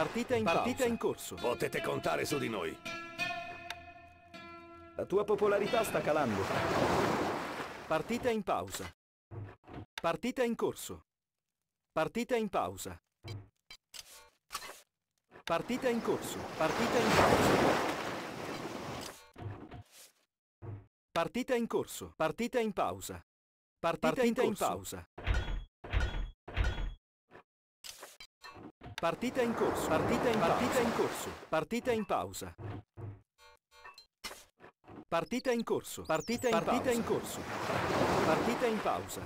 Partita in Partita pausa. in corso. Potete contare su di noi. La tua popolarità sta calando. Partita in pausa. Partita in corso. Partita in pausa. Partita in corso. Partita in pausa. Partita in corso. Partita in pausa. Partita, in, pausa. Partita in corso. Partita in partita in corso. Partita in pausa. Partita in corso. Partita in partita in corso. Partita in pausa.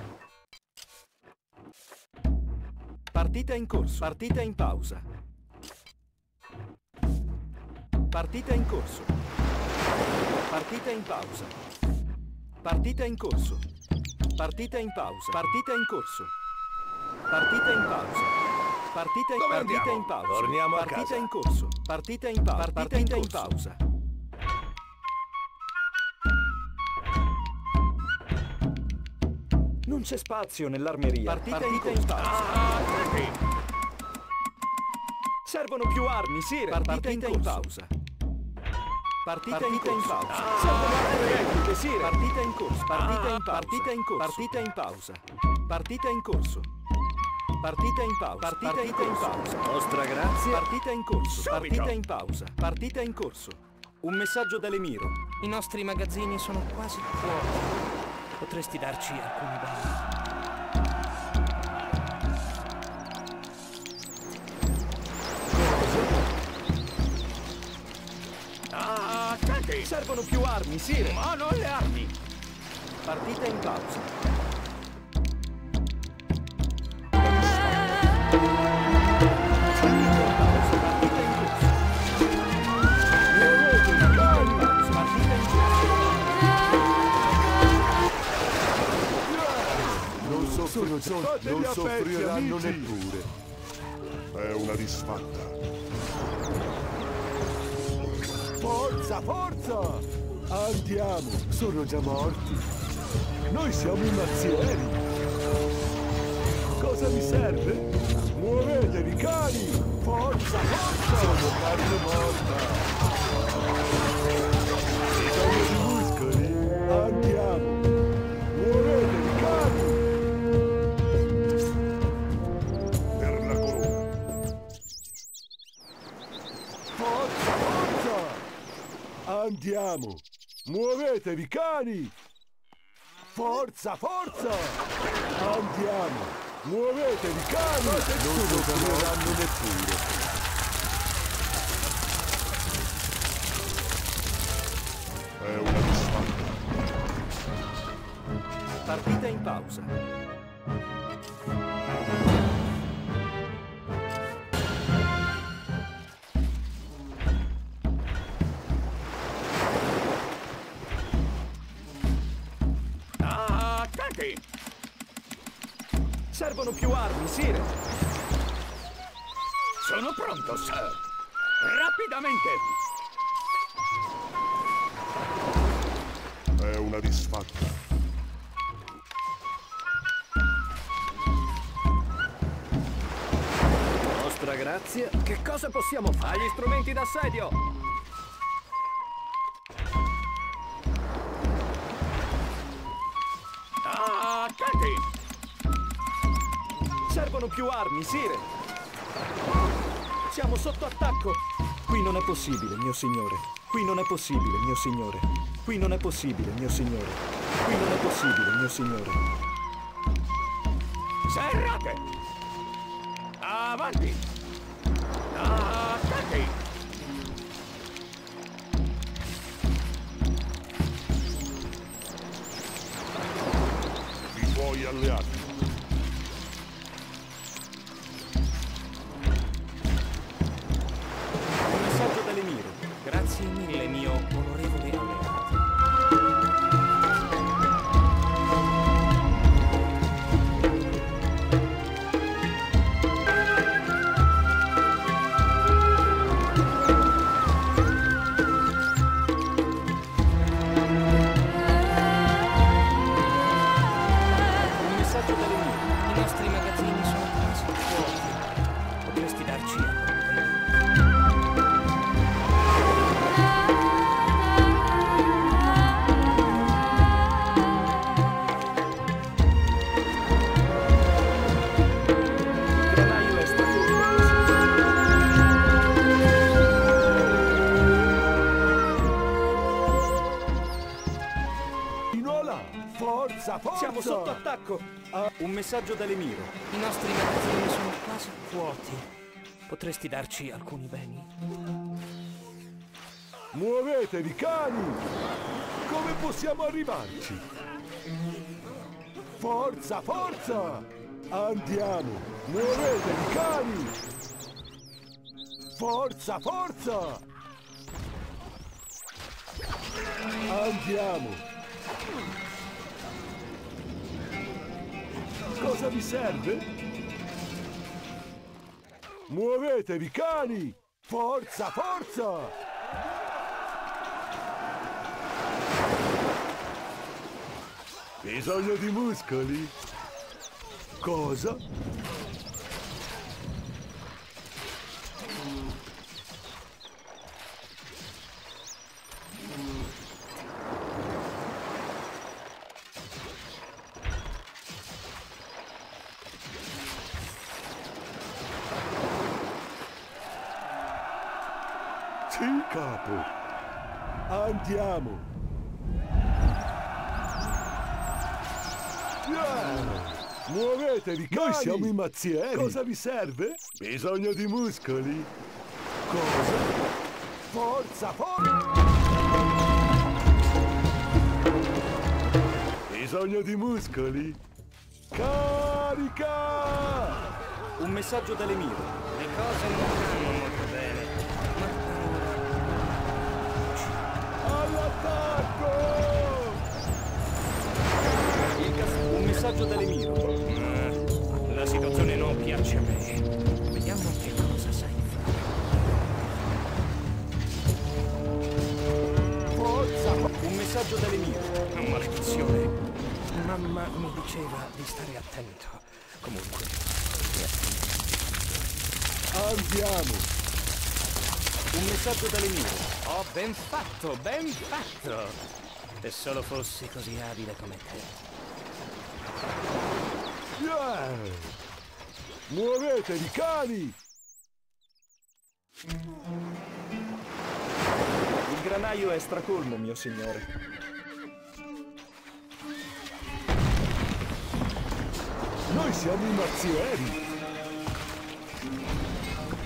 Partita in corso. Partita in pausa. Partita in corso. Partita in pausa. Partita in corso. Partita in pausa. Partita in corso. Partita in pausa. Partita in Dove partita andiamo? in pausa. Torniamo a partita casa. in corso. Partita in pausa. Partita in pausa. Non c'è spazio nell'armeria. Partita, partita in pausa. Servono più armi, Sire. Partita, in, pausa. Partita, in, pausa. Servono altre repliche, Sire. Partita in corso. Partita in pausa. Partita in corso. Partita in pausa. Partita in corso. Partita in pausa. Partita, in pausa. Vostra grazia. Partita in corso. Partita in pausa. Partita in corso. Un messaggio dall'Emiro. I nostri magazzini sono quasi vuoti. Potresti darci alcuni. Ah, attenti! Servono più armi, Sire. Ma non le armi! Partita in pausa. Non, soffri- non soffriranno neppure. È una disfatta. Forza, forza! Andiamo, sono già morti. Noi siamo i mazzieri. Cosa vi serve? Muovetevi, cani! Forza, forza! Sono carne morta. Siamo di muscoli. Andiamo. Muovetevi, cani! Per la corona. Forza, forza! Andiamo! Muovetevi, cani! Forza, forza! Andiamo! Muovetevi, cani! Non soffriranno neppure. È una disfatta. Partita in pausa. Servono più armi, Sire. Sono pronto, sir! Rapidamente! È una disfatta. Vostra grazia. Che cosa possiamo fare? Agli strumenti d'assedio. Ah, attenti! Servono più armi, Sire. Siamo sotto attacco. Qui non è possibile, mio signore. Qui non è possibile, mio signore. Qui non è possibile, mio signore. Qui non è possibile, mio signore. Serrate! Avanti! Attenti! I tuoi alleati. Siamo sotto attacco! Ah, un messaggio dall'Emiro. I nostri magazzini sono quasi vuoti. Potresti darci alcuni beni? Muovetevi, cani! Come possiamo arrivarci? Forza, forza! Andiamo! Muovetevi, cani! Forza, forza! Andiamo! Cosa vi serve? Muovetevi, cani! Forza, forza! Bisogno di muscoli? Cosa? Sì, capo. Andiamo. Yeah! Muovetevi, cani! Noi siamo i mazzieri! Cosa vi serve? Bisogno di muscoli? Cosa? Forza, forza! Bisogno di muscoli? Carica! Un messaggio dall'Emiro. Le cose non vanno messaggio dall'Emiro. Ma la situazione non piace a me. Vediamo che cosa sai fare. Forza! Un messaggio dall'Emiro. Una maledizione. Mamma mi diceva di stare attento. Comunque, Andiamo! Un messaggio dall'Emiro. ho ben fatto, ben fatto. Se solo fossi così abile come te. Yeah! Muovetevi, cani! Il granaio è stracolmo, mio signore. Noi siamo i mazzieri!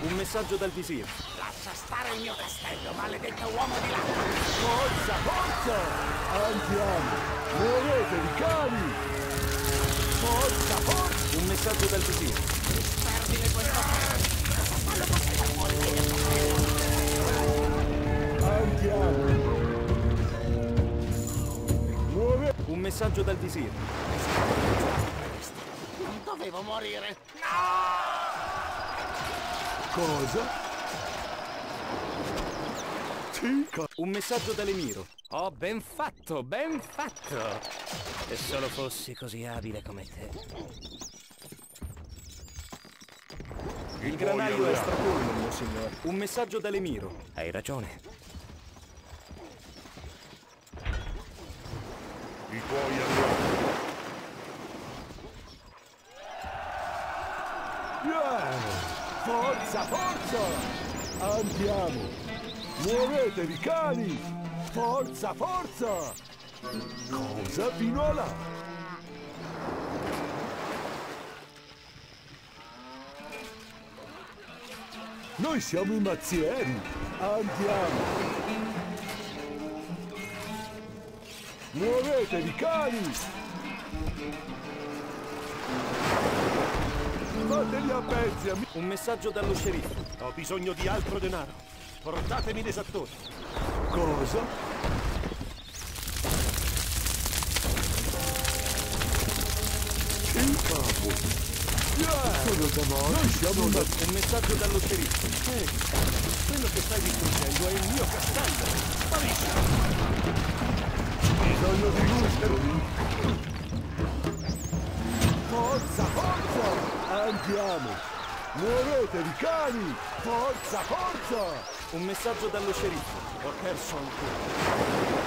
Un messaggio dal visir. Lascia stare il mio castello, maledetto uomo di là! Forza, forza! Andiamo! Muovetevi, cani! Forza, forza! Un messaggio dal visir. Andiamo! Muove... Un messaggio dal visir. Non dovevo morire! Cosa? Sì, ca- Un messaggio dall'Emiro. Ho ben fatto, ben fatto. Se solo fossi così abile come te. Il granaio è stracolmo, mio signore. Un messaggio dall'Emiro. Hai ragione. I tuoi alleati. Yeah! Forza, forza! Andiamo! Muovetevi, cani! Forza, forza! Cosa fino a là? Noi siamo i mazzieri! Andiamo! Muovetevi, cani! Fateli a pezzi, amici! Un messaggio dallo sceriffo. Ho bisogno di altro denaro. Portatemi l'esattore. Cosa? Sì, capo. Yeah. Noi. Noi siamo da... Un messaggio dallo sceriffo. Quello che stai distruggendo è il mio castello. Sparisci. Bisogno di muscoli. Forza, forza! Andiamo! Muovetevi, cani! Forza, forza! Un messaggio dallo sceriffo. Ho perso ancora.